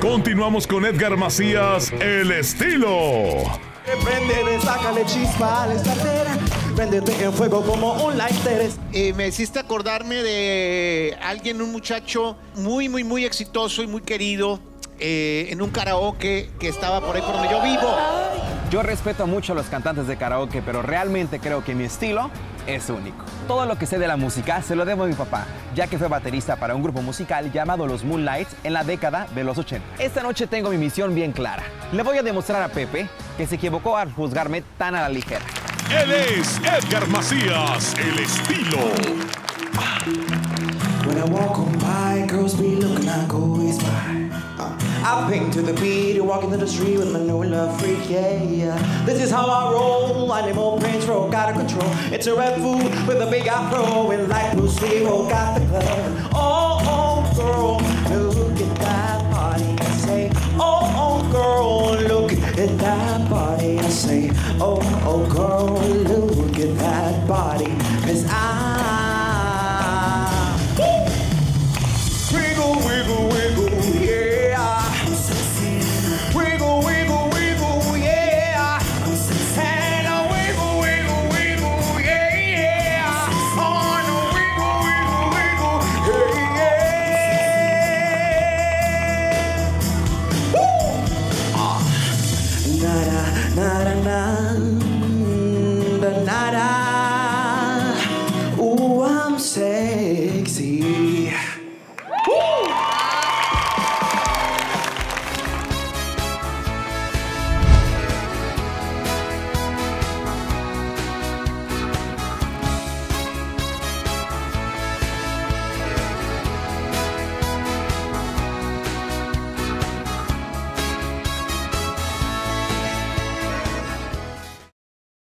Continuamos con Edgar Macías, el estilo. Prendele, sácale chispa a la estartera. Préndete en fuego como un lighter. Eh, me hiciste acordarme de alguien, un muchacho muy, muy, muy exitoso y muy querido eh, en un karaoke que estaba por ahí por donde yo vivo. Yo respeto mucho a los cantantes de karaoke, pero realmente creo que mi estilo es único. Todo lo que sé de la música se lo debo a mi papá, ya que fue baterista para un grupo musical llamado Los Moonlights en la década de los 80. Esta noche tengo mi misión bien clara. Le voy a demostrar a Pepe que se equivocó al juzgarme tan a la ligera. Él es Edgar Macías, el estilo. When I walk on by, girls be looking, I go always by. I ping to the beat, walking to the street with my new love freak, yeah, yeah. This is how I roll, animal prince roll, got a control. It's a red food with a big afro, and like Bruce Lee, roll, got the club. Oh, oh, girl, look at that body. I say, oh, oh, girl, look at that body. I say, oh, oh, girl, look da da I'm sexy.